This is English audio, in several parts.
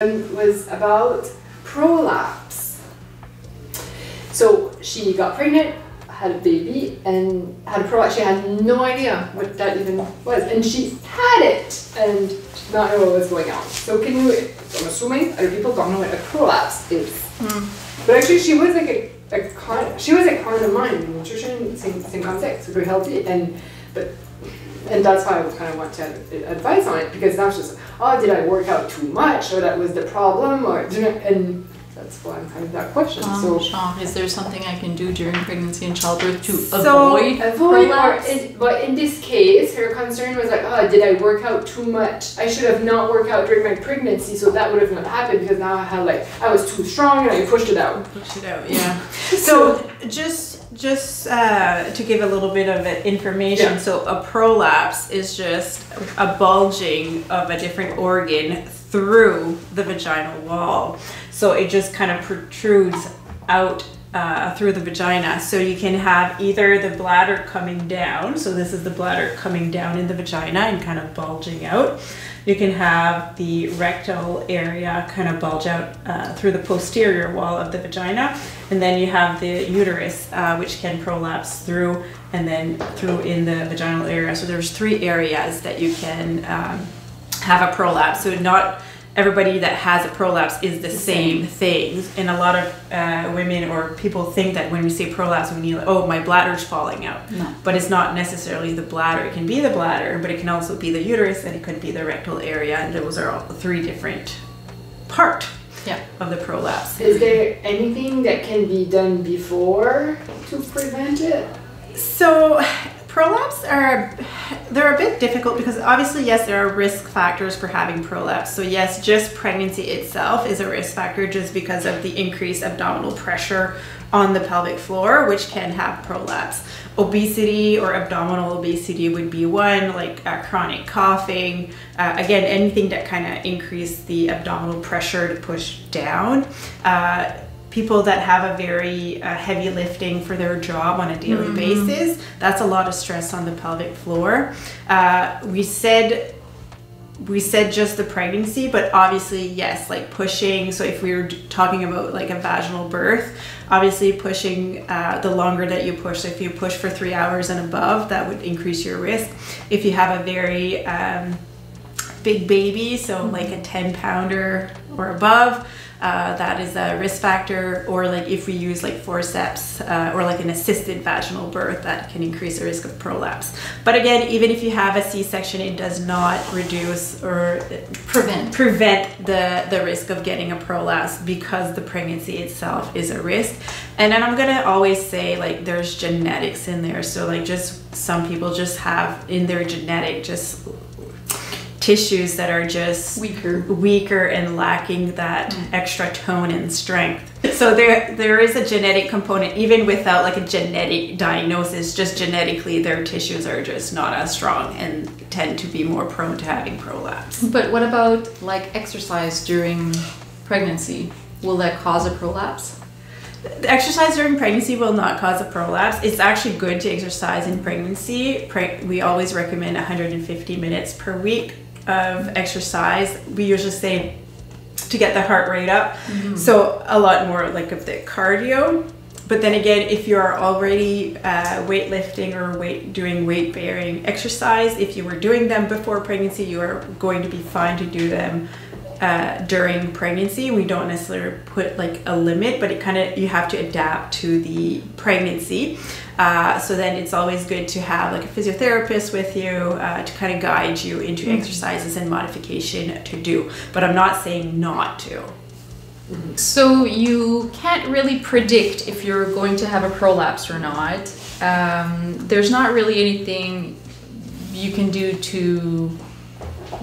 was about prolapse. So she got pregnant, had a baby, and had a prolapse. She had no idea what that even was, and she had it and did not know what was going on. So can you? I'm assuming other people don't know what a prolapse is, Hmm. but actually she was like a, a con, she was a of mine nutrition, same same concept, super healthy, and but and that's why I kind of want to advice on it because that's just, oh, did I work out too much? Or that was the problem or and that's why I'm kind of that question. Um, so Sean, is there something I can do during pregnancy and childbirth to So, avoid avoid prolapse? in, but in this case, her concern was like, oh, did I work out too much? I should have not worked out during my pregnancy, so that would have not happened because now I had like I was too strong and I pushed it out. Pushed it out, yeah. So just just uh, to give a little bit of information, Yeah. so a prolapse is just a bulging of a different organ through the vaginal wall. So it just kind of protrudes out uh, through the vagina. So you can have either the bladder coming down, so this is the bladder coming down in the vagina and kind of bulging out. You can have the rectal area kind of bulge out uh, through the posterior wall of the vagina, and then you have the uterus, uh, which can prolapse through and then through in the vaginal area. So there's three areas that you can um, have a prolapse. So not everybody that has a prolapse is the same thing. And a lot of uh, women or people think that when we say prolapse, we mean like, oh, my bladder's falling out. No. But it's not necessarily the bladder. It can be the bladder, but it can also be the uterus and it could be the rectal area. And those are all three different part Yeah. of the prolapse. Is there anything that can be done before to prevent it? So prolapse are they're a bit difficult because obviously yes there are risk factors for having prolapse. So yes, just pregnancy itself is a risk factor just because of the increased abdominal pressure on the pelvic floor which can have prolapse. Obesity or abdominal obesity would be one like uh, chronic coughing, uh, again anything that kind of increase the abdominal pressure to push down. Uh, people that have a very uh, heavy lifting for their job on a daily basis that's a lot of stress on the pelvic floor. Uh, we said we said just the pregnancy but obviously yes like pushing so if we were talking about like a vaginal birth obviously pushing uh, the longer that you push so if you push for three hours and above that would increase your risk. If you have a very um, big baby, so like a 10 pounder or above, uh, that is a risk factor. Or like if we use like forceps uh, or like an assisted vaginal birth, that can increase the risk of prolapse. But again, even if you have a C-section, it does not reduce or Prevent. prevent the, the risk of getting a prolapse because the pregnancy itself is a risk. And then I'm gonna always say like there's genetics in there. So like just some people just have in their genetic just tissues that are just Weaker. weaker and lacking that mm. extra tone and strength. So there there is a genetic component even without like a genetic diagnosis just genetically their tissues are just not as strong and tend to be more prone to having prolapse. But what about like exercise during pregnancy? Will that cause a prolapse? The exercise during pregnancy will not cause a prolapse. It's actually good to exercise in pregnancy. Pre- we always recommend 150 minutes per week of exercise. We usually say to get the heart rate up. So a lot more like of the cardio. But then again, if you're already uh, weightlifting or weight doing weight bearing exercise, if you were doing them before pregnancy, you are going to be fine to do them uh, during pregnancy. We don't necessarily put like a limit, but it kind of you have to adapt to the pregnancy. Uh, so then it's always good to have like a physiotherapist with you uh, to kind of guide you into exercises and modification to do. But I'm not saying not to. So you can't really predict if you're going to have a prolapse or not. Um, there's not really anything you can do to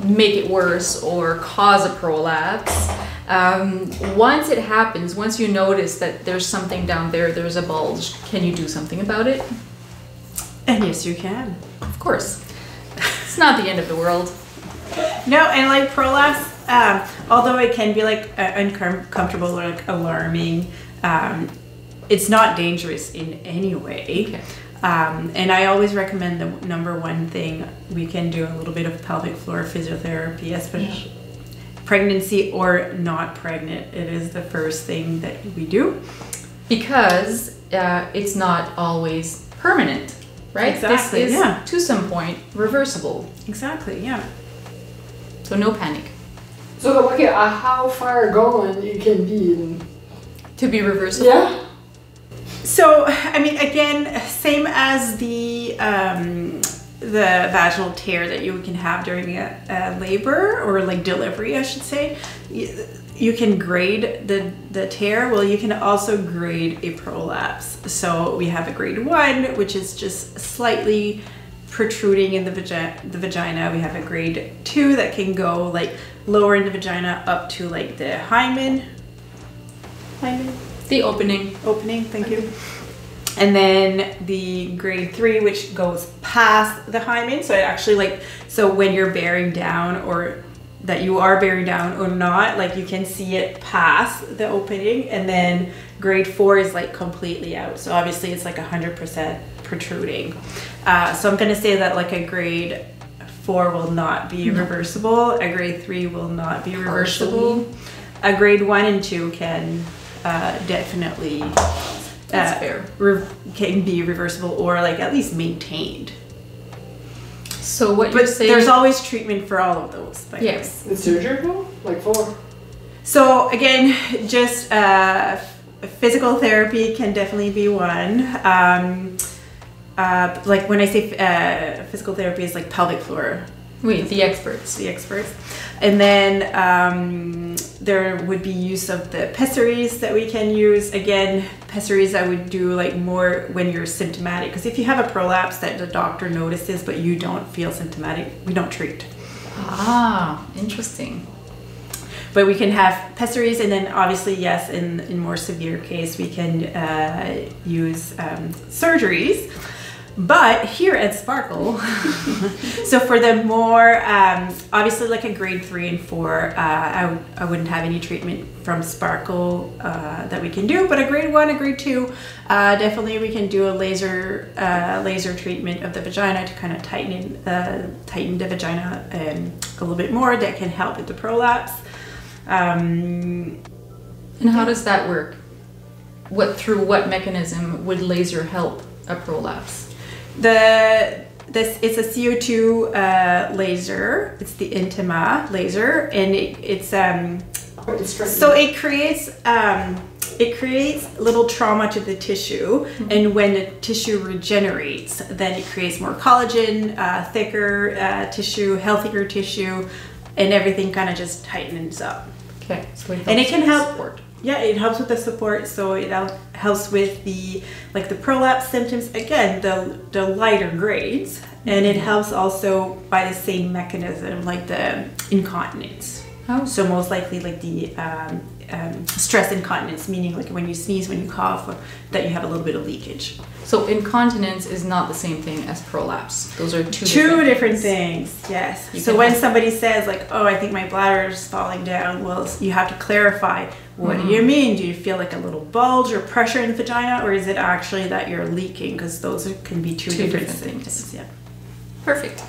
make it worse or cause a prolapse. Um, once it happens, once you notice that there's something down there, there's a bulge, can you do something about it? And yes, you can. Of course. It's not the end of the world. No, and like prolapse, um, although it can be like uh, uncomfortable or like alarming, um, it's not dangerous in any way. Okay. Um, and I always recommend the number one thing we can do a little bit of pelvic floor physiotherapy, especially pregnancy or not pregnant. It is the first thing that we do. Because uh, it's not always permanent, right? Exactly, This is yeah. to some point reversible. Exactly, yeah. So no panic. So okay, uh, how far gone it can be in To be reversible. yeah. So, I mean, again, same as the um, the vaginal tear that you can have during a, a labor or like delivery, I should say. You, you can grade the the tear. Well, you can also grade a prolapse. So we have a grade one, which is just slightly protruding in the vagina. The vagina. We have a grade two that can go like lower in the vagina up to like the hymen. Hymen The opening. opening, thank you. And then the grade three, which goes past the hymen. So it actually like, so when you're bearing down or that you are bearing down or not, like you can see it past the opening. And then grade four is like completely out. So obviously it's like 100% protruding. Uh, so I'm going to say that like a grade four will not be reversible. A grade three will not be reversible. A grade one and two can uh, definitely That's uh, fair. re- can be reversible or like at least maintained. So what you're saying? there's always treatment for all of those. by the yes. It's surgical? Like for? So again, just uh, physical therapy can definitely be one. Um, uh, like when I say uh, physical therapy is like pelvic floor Wait, the experts. the experts. And then um, there would be use of the pessaries that we can use. Again, pessaries I would do like more when you're symptomatic. Because if you have a prolapse that the doctor notices but you don't feel symptomatic, we don't treat. Ah, interesting. But we can have pessaries, and then obviously, yes, in, in more severe case, we can uh, use um, surgeries. But here at Sparkle, so for the more, um, obviously like a grade three and four, uh, I, w- I wouldn't have any treatment from Sparkle uh, that we can do. But a grade one, a grade two, uh, definitely we can do a laser uh, laser treatment of the vagina to kind of tighten uh, tighten the vagina um, a little bit more. That can help with the prolapse. Um, And how does that work? What through what mechanism would laser help a prolapse? The this it's a CO2 uh, laser. It's the Intima laser, and it, it's um, so it creates um, it creates little trauma to the tissue, and when the tissue regenerates, then it creates more collagen, uh, thicker uh, tissue, healthier tissue, and everything kind of just tightens up. Okay, so And it can help- support. Yeah, it helps with the support, so it helps with the like the prolapse symptoms. Again, the the lighter grades, and it helps also by the same mechanism, like the incontinence. Oh, So most likely, like the um, um, stress incontinence, meaning like when you sneeze, when you cough, or that you have a little bit of leakage. so incontinence is not the same thing as prolapse. Those are two Two different, different things. Yes. You so when have- somebody says like, "Oh, I think my bladder is falling down," well, you have to clarify. What do you Mm-hmm. mean? Do you feel like a little bulge or pressure in the vagina, or is it actually that you're leaking? Because those are- can be two, Two different, different things. Yeah. Perfect.